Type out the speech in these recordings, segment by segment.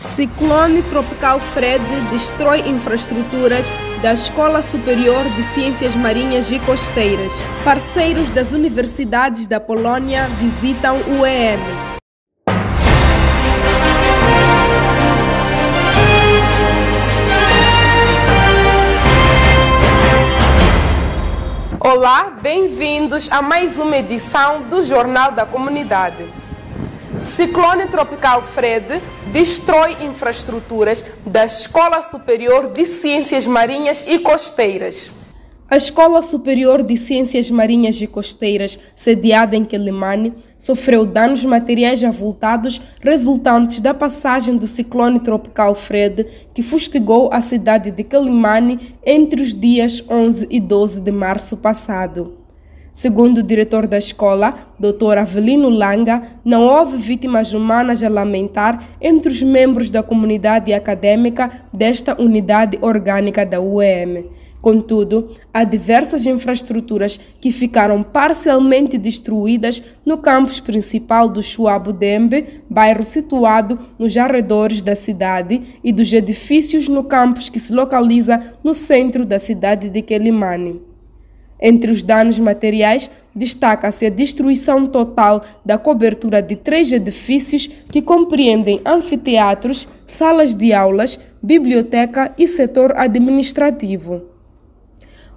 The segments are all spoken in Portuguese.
Ciclone tropical Fred destrói infraestruturas da Escola Superior de Ciências Marinhas e Costeiras. Parceiros das universidades da Polônia visitam o EM. Olá, bem-vindos a mais uma edição do Jornal da Comunidade. Ciclone tropical Fred destrói infraestruturas da Escola Superior de Ciências Marinhas e Costeiras. A Escola Superior de Ciências Marinhas e Costeiras, sediada em Quelimane, sofreu danos materiais avultados resultantes da passagem do ciclone tropical Fred, que fustigou a cidade de Quelimane entre os dias 11 e 12 de março passado. Segundo o diretor da escola, Dr. Avelino Langa, não houve vítimas humanas a lamentar entre os membros da comunidade acadêmica desta unidade orgânica da UEM. Contudo, há diversas infraestruturas que ficaram parcialmente destruídas no campus principal do Chuabo Dembe, bairro situado nos arredores da cidade, e dos edifícios no campus que se localiza no centro da cidade de Quelimane. Entre os danos materiais, destaca-se a destruição total da cobertura de três edifícios que compreendem anfiteatros, salas de aulas, biblioteca e setor administrativo.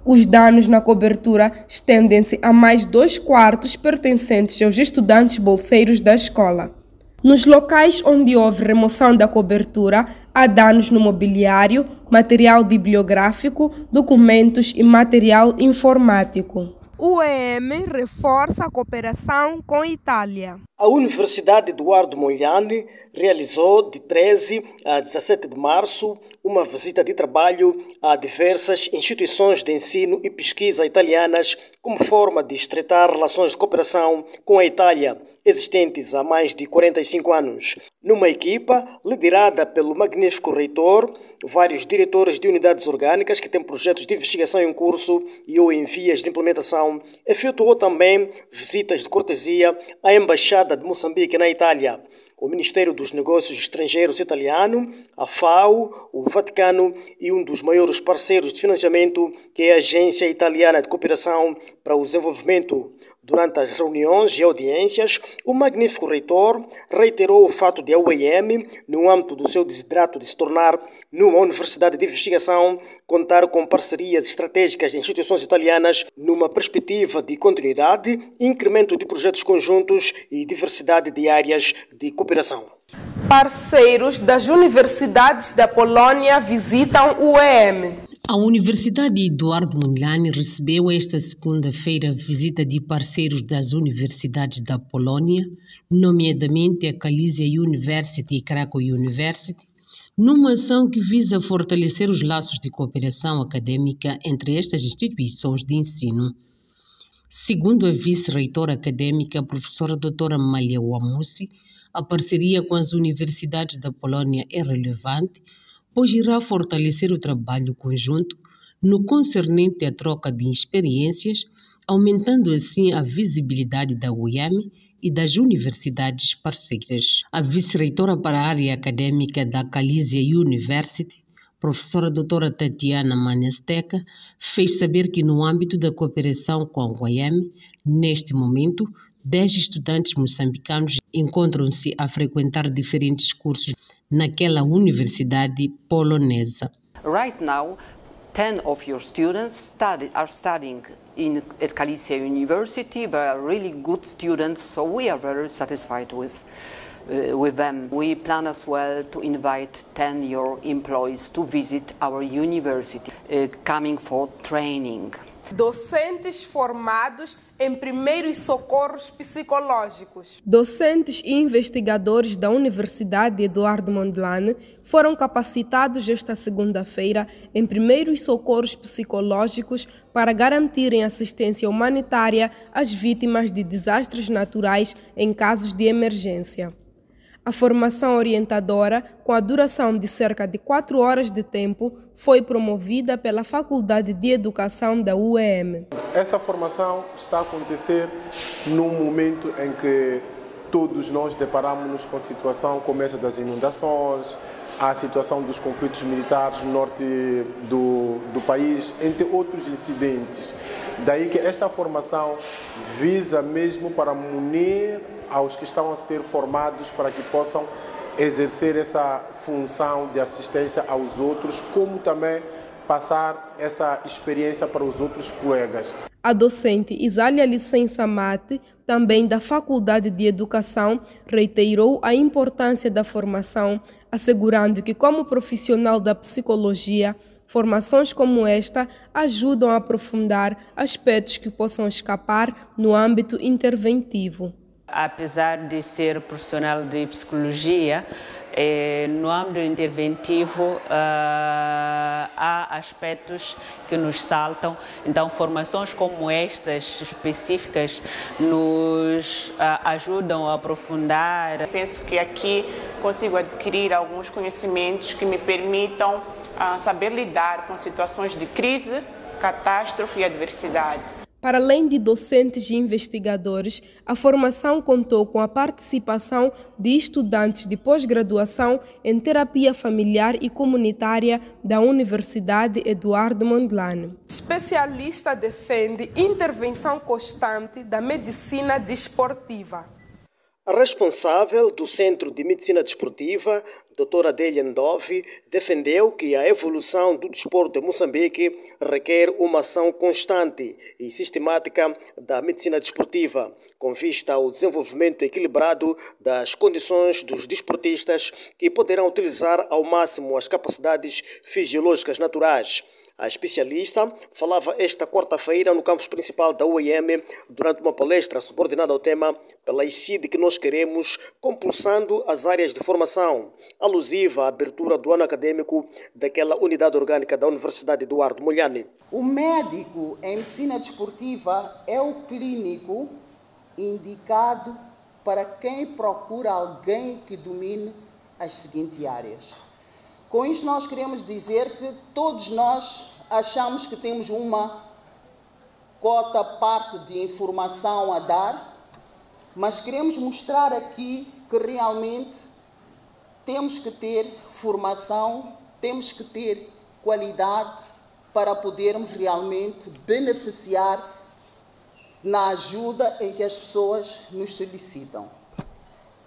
Os danos na cobertura estendem-se a mais dois quartos pertencentes aos estudantes bolseiros da escola. Nos locais onde houve remoção da cobertura, há danos no mobiliário, material bibliográfico, documentos e material informático. O EM reforça a cooperação com a Itália. A Universidade Eduardo Mogliani realizou de 13 a 17 de março uma visita de trabalho a diversas instituições de ensino e pesquisa italianas como forma de estreitar relações de cooperação com a Itália existentes há mais de 45 anos. Numa equipa liderada pelo magnífico reitor, vários diretores de unidades orgânicas que têm projetos de investigação em curso e ou em vias de implementação, efetuou também visitas de cortesia à Embaixada de Moçambique na Itália o Ministério dos Negócios Estrangeiros italiano, a FAO, o Vaticano e um dos maiores parceiros de financiamento, que é a Agência Italiana de Cooperação para o Desenvolvimento. Durante as reuniões e audiências, o magnífico reitor reiterou o fato de a UEM, no âmbito do seu desidrato de se tornar numa universidade de investigação, contar com parcerias estratégicas de instituições italianas numa perspectiva de continuidade, incremento de projetos conjuntos e diversidade de áreas de cooperação. Parceiros das universidades da Polônia visitam o EM. A Universidade Eduardo Mondlane recebeu esta segunda-feira a visita de parceiros das universidades da Polônia, nomeadamente a Kalizia University e Krakow University, numa ação que visa fortalecer os laços de cooperação acadêmica entre estas instituições de ensino. Segundo a vice-reitora acadêmica, a professora doutora Malia Wamusi, a parceria com as universidades da Polônia é relevante pois irá fortalecer o trabalho conjunto no concernente à troca de experiências, aumentando assim a visibilidade da UEM e das universidades parceiras. A vice-reitora para a área acadêmica da Calísia University, professora doutora Tatiana Manesteca, fez saber que no âmbito da cooperação com a UEM, neste momento, 10 estudantes moçambicanos encontram-se a frequentar diferentes cursos naquela universidade polonesa. Right now, 10 of your students study, are studying in, at Galicia University. They are really good students, so we are very satisfied with, uh, with them. We plan as well to invite 10 your employees to visit our university, uh, coming for training. Docentes formados em primeiros socorros psicológicos. Docentes e investigadores da Universidade Eduardo Mondlane foram capacitados esta segunda-feira em primeiros socorros psicológicos para garantirem assistência humanitária às vítimas de desastres naturais em casos de emergência. A formação orientadora, com a duração de cerca de quatro horas de tempo, foi promovida pela Faculdade de Educação da UEM. Essa formação está a acontecer num momento em que todos nós deparamos-nos com situação como essa das inundações, a situação dos conflitos militares no norte do, do país, entre outros incidentes. Daí que esta formação visa mesmo para munir aos que estão a ser formados para que possam exercer essa função de assistência aos outros, como também passar essa experiência para os outros colegas. A docente Isália Licença Mate, também da Faculdade de Educação, reiterou a importância da formação, assegurando que, como profissional da psicologia, formações como esta ajudam a aprofundar aspectos que possam escapar no âmbito interventivo. Apesar de ser profissional de psicologia, eh, no âmbito interventivo ah, há aspectos que nos saltam, então formações como estas específicas nos ah, ajudam a aprofundar. Penso que aqui consigo adquirir alguns conhecimentos que me permitam ah, saber lidar com situações de crise, catástrofe e adversidade. Para além de docentes e investigadores, a formação contou com a participação de estudantes de pós-graduação em terapia familiar e comunitária da Universidade Eduardo Mondlane. Especialista defende intervenção constante da medicina desportiva. A responsável do Centro de Medicina Desportiva, doutora Adélia Ndovi, defendeu que a evolução do desporto em Moçambique requer uma ação constante e sistemática da medicina desportiva, com vista ao desenvolvimento equilibrado das condições dos desportistas que poderão utilizar ao máximo as capacidades fisiológicas naturais a especialista falava esta quarta-feira no campus principal da UEM durante uma palestra subordinada ao tema Pela ICID que nós queremos, compulsando as áreas de formação, alusiva à abertura do ano acadêmico daquela unidade orgânica da Universidade Eduardo Molhane. O médico em medicina desportiva é o clínico indicado para quem procura alguém que domine as seguintes áreas com isto, nós queremos dizer que todos nós achamos que temos uma cota parte de informação a dar, mas queremos mostrar aqui que realmente temos que ter formação, temos que ter qualidade para podermos realmente beneficiar na ajuda em que as pessoas nos solicitam.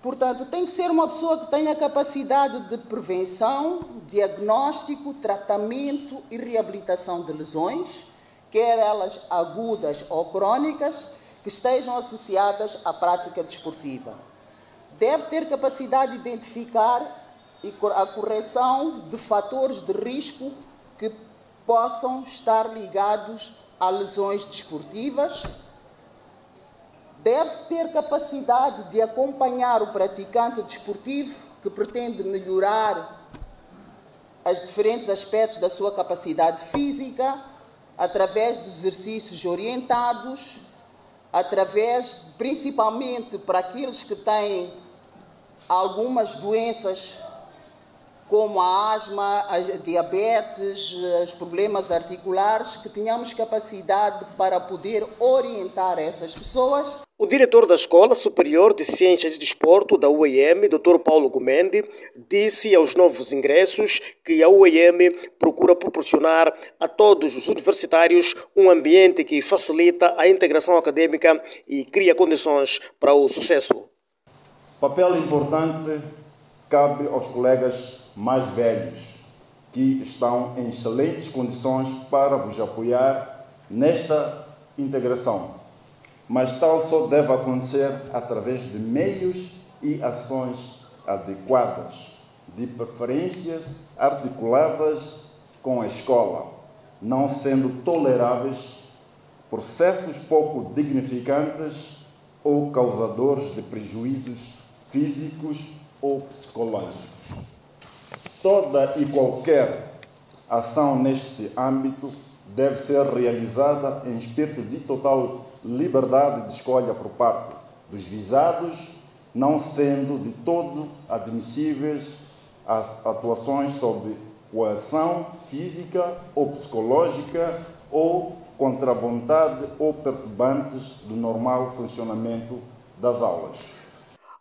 Portanto, tem que ser uma pessoa que tenha capacidade de prevenção, diagnóstico, tratamento e reabilitação de lesões, quer elas agudas ou crônicas, que estejam associadas à prática desportiva. Deve ter capacidade de identificar a correção de fatores de risco que possam estar ligados a lesões desportivas, deve ter capacidade de acompanhar o praticante desportivo que pretende melhorar os diferentes aspectos da sua capacidade física, através de exercícios orientados, através, principalmente para aqueles que têm algumas doenças como a asma, a diabetes, os problemas articulares, que tenhamos capacidade para poder orientar essas pessoas o diretor da Escola Superior de Ciências e Desporto da UEM, Dr. Paulo Gomendi, disse aos novos ingressos que a UEM procura proporcionar a todos os universitários um ambiente que facilita a integração acadêmica e cria condições para o sucesso. Papel importante cabe aos colegas mais velhos, que estão em excelentes condições para vos apoiar nesta integração mas tal só deve acontecer através de meios e ações adequadas, de preferências articuladas com a escola, não sendo toleráveis processos pouco dignificantes ou causadores de prejuízos físicos ou psicológicos. Toda e qualquer ação neste âmbito deve ser realizada em espírito de total liberdade de escolha por parte dos visados, não sendo de todo admissíveis as atuações sob coação física ou psicológica ou contra a vontade ou perturbantes do normal funcionamento das aulas.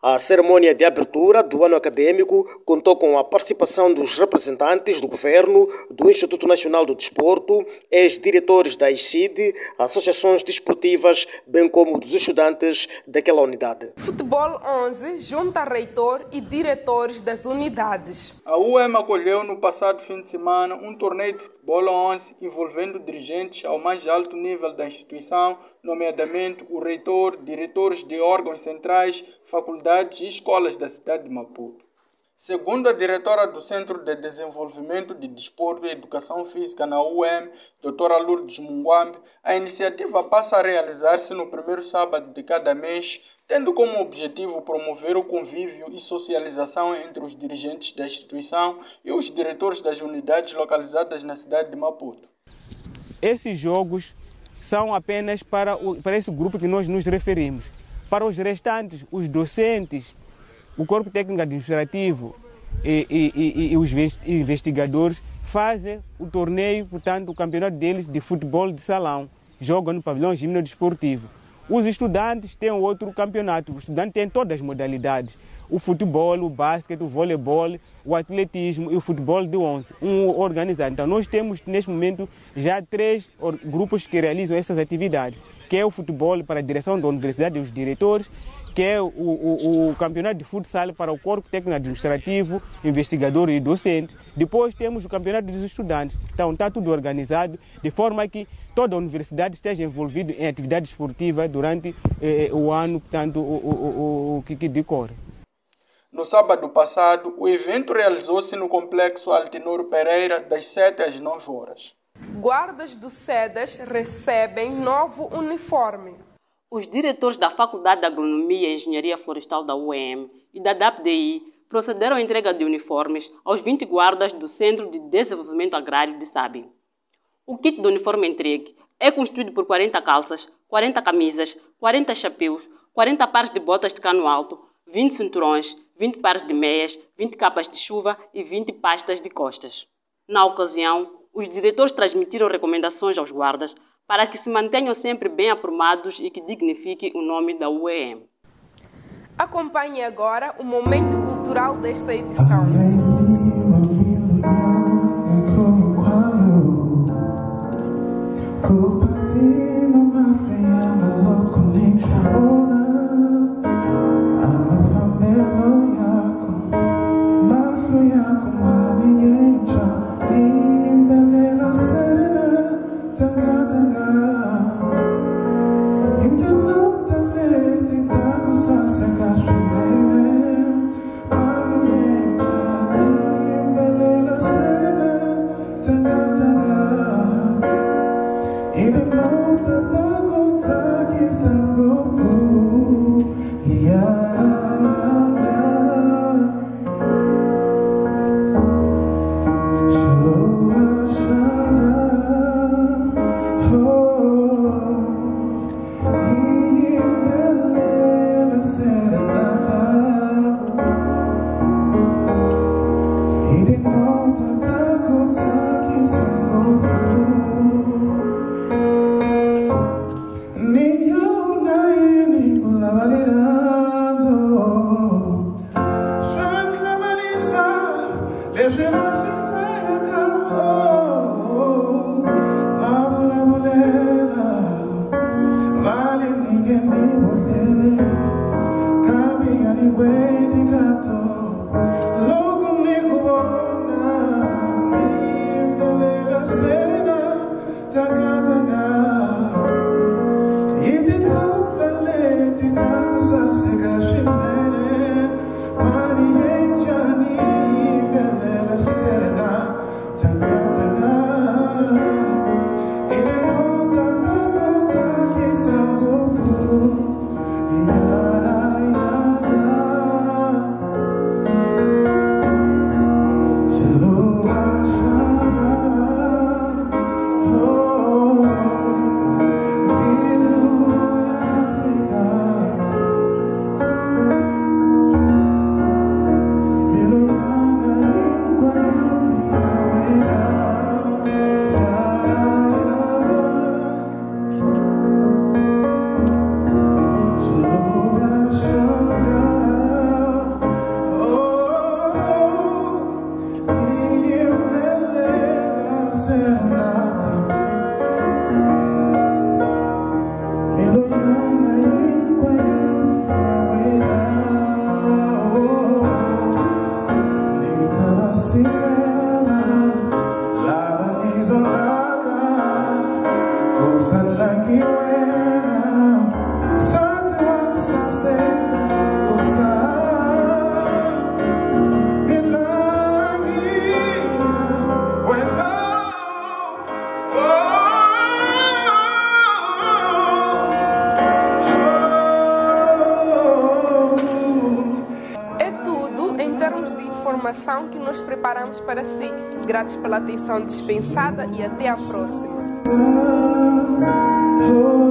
A cerimônia de abertura do ano acadêmico contou com a participação dos representantes do governo, do Instituto Nacional do Desporto, ex-diretores da ICID, associações desportivas, bem como dos estudantes daquela unidade. Futebol 11 junta reitor e diretores das unidades. A UEM acolheu no passado fim de semana um torneio de futebol 11 envolvendo dirigentes ao mais alto nível da instituição, nomeadamente o reitor, diretores de órgãos centrais, faculdades e escolas da cidade de Maputo. Segundo a diretora do Centro de Desenvolvimento de Desporto e Educação Física na UEM, doutora Lourdes Munguambe, a iniciativa passa a realizar-se no primeiro sábado de cada mês, tendo como objetivo promover o convívio e socialização entre os dirigentes da instituição e os diretores das unidades localizadas na cidade de Maputo. Esses jogos são apenas para, o, para esse grupo que nós nos referimos. Para os restantes, os docentes, o corpo técnico administrativo e, e, e, e, os investigadores fazem o torneio, portanto, o campeonato deles de futebol de salão. Jogam no pavilhão gimnasio desportivo. Os estudantes têm outro campeonato. O estudante tem todas as modalidades. O futebol, o basquete, o voleibol, o atletismo e o futebol de 11, um organizado. Então nós temos neste momento já três grupos que realizam essas atividades, que é o futebol para a direção da universidade e os diretores, que é o, o, o, campeonato de futsal para o corpo técnico administrativo, investigador e docente. Depois temos o campeonato dos estudantes. Então está tudo organizado de forma que toda a universidade esteja envolvida em atividade esportiva durante eh, o ano, portanto, o, o, o, que, que decorre. No sábado passado, o evento realizou-se no Complexo Altinoro Pereira, das 7 às 9 horas. Guardas do SEDAS recebem novo uniforme. Os diretores da Faculdade de Agronomia e Engenharia Florestal da UEM e da DAPDI procederam à entrega de uniformes aos 20 guardas do Centro de Desenvolvimento Agrário de Sabi. O kit do uniforme entregue é constituído por 40 calças, 40 camisas, 40 chapéus, 40 pares de botas de cano alto, 20 cinturões, 20 pares de meias, 20 capas de chuva e 20 pastas de costas. Na ocasião, os diretores transmitiram recomendações aos guardas para que se mantenham sempre bem aprumados e que dignifique o nome da UEM. Acompanhe agora o momento cultural desta edição. Need you. Para si. Gratos pela atenção dispensada e até a próxima. Oh